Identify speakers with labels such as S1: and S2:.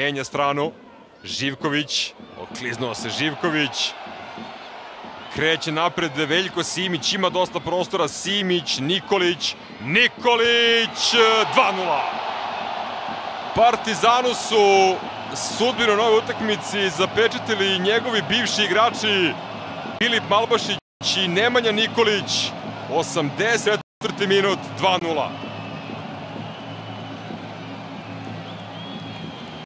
S1: Menja stranu. Živković. Okliznuo se Živković. Kreće napred Veljko Simić. Ima dosta prostora. Simić, Nikolić. Nikolić! 2-0. Partizanu su sudbinu nove utakmici zapečetili njegovi bivši igrači Filip Malbašić i Nemanja Nikolić. 84. minut 2-0.